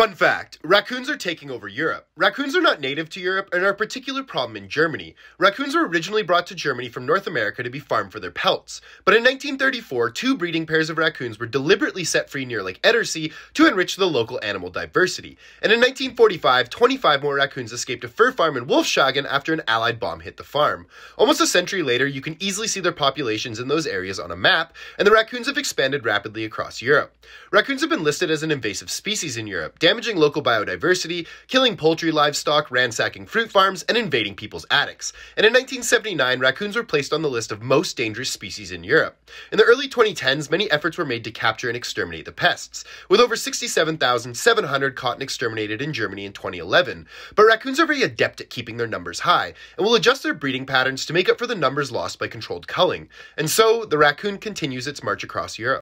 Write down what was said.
Fun fact raccoons are taking over Europe. Raccoons are not native to Europe and are a particular problem in Germany. Raccoons were originally brought to Germany from North America to be farmed for their pelts. But in 1934, two breeding pairs of raccoons were deliberately set free near Lake Edersee to enrich the local animal diversity. And in 1945, 25 more raccoons escaped a fur farm in Wolfshagen after an Allied bomb hit the farm. Almost a century later, you can easily see their populations in those areas on a map, and the raccoons have expanded rapidly across Europe. Raccoons have been listed as an invasive species in Europe damaging local biodiversity, killing poultry livestock, ransacking fruit farms, and invading people's attics. And in 1979, raccoons were placed on the list of most dangerous species in Europe. In the early 2010s, many efforts were made to capture and exterminate the pests, with over 67,700 caught and exterminated in Germany in 2011. But raccoons are very adept at keeping their numbers high, and will adjust their breeding patterns to make up for the numbers lost by controlled culling. And so, the raccoon continues its march across Europe.